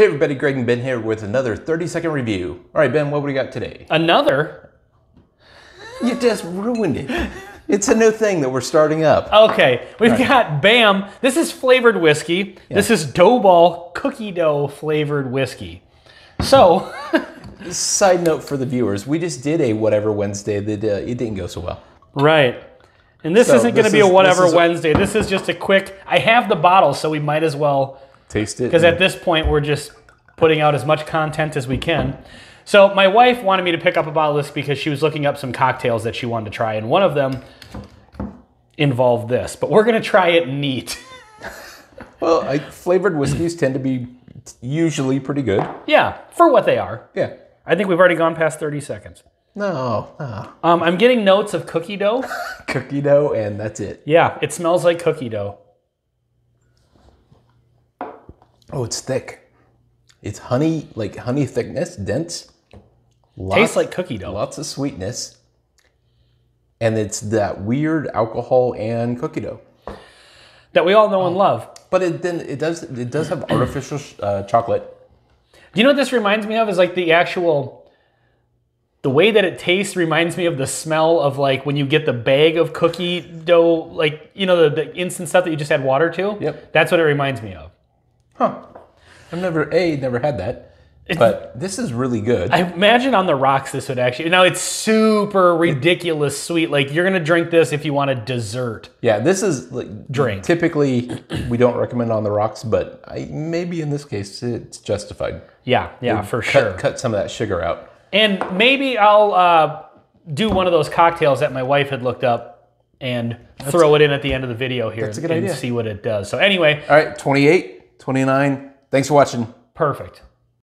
Hey everybody, Greg and Ben here with another 30 second review. All right, Ben, what do we got today? Another. You just ruined it. It's a new thing that we're starting up. Okay, we've got Bam. This is flavored whiskey. This is Doughball cookie dough flavored whiskey. So, Side note for the viewers, we just did a whatever Wednesday that uh, it didn't go so well. right. And this So isn't going to be a whatever this is a- Wednesday. This is just a quick. I have the bottle, so we might as well Taste it. because at this point we're just putting out as much content as we can. So my wife wanted me to pick up a bottle of this because she was looking up some cocktails that she wanted to try, and one of them involved this. But we're gonna try it neat. well, I, flavored whiskeys tend to be usually pretty good. yeah, for what they are. Yeah. I think we've already gone past 30 seconds. No, no. Um, I'm getting notes of cookie dough. Cookie dough, and that's it. Yeah, it smells like cookie dough. Oh, it's thick. It's honey, like honey thickness, dense. Lots, Tastes like cookie dough. lots of sweetness. And it's that weird alcohol and cookie dough. That we all know and love. But it then it does it does have artificial uh, chocolate. Do you know what this reminds me of? Is like the actual, the way that it tastes reminds me of the smell of like when you get the bag of cookie dough, like you know the, the instant stuff that you just add water to. Yep. That's what it reminds me of. Huh. I've never a never had that. But this is really good. I imagine on the rocks this would actually. Now it's super ridiculous sweet. Like you're gonna drink this if you want a dessert. yeah, this is like Drink. Typically, we don't recommend on the rocks, but I, maybe in this case it's justified. Yeah, yeah, for cut, sure. Cut some of that sugar out. And maybe I'll uh, do one of those cocktails that my wife had looked up and throw it in at the end of the video here That's a good and idea. see what it does. So anyway, All right, 28, 29. Thanks for watching. perfect.